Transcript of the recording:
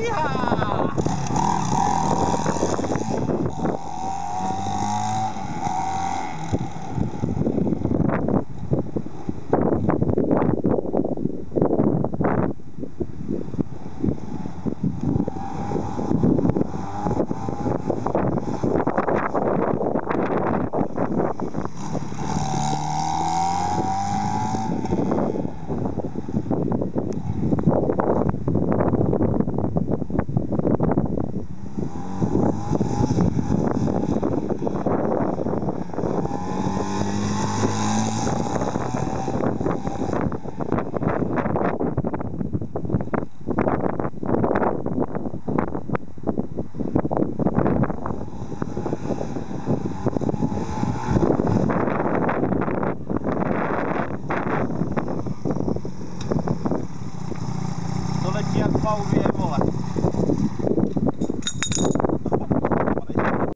厉害 jak bałwie.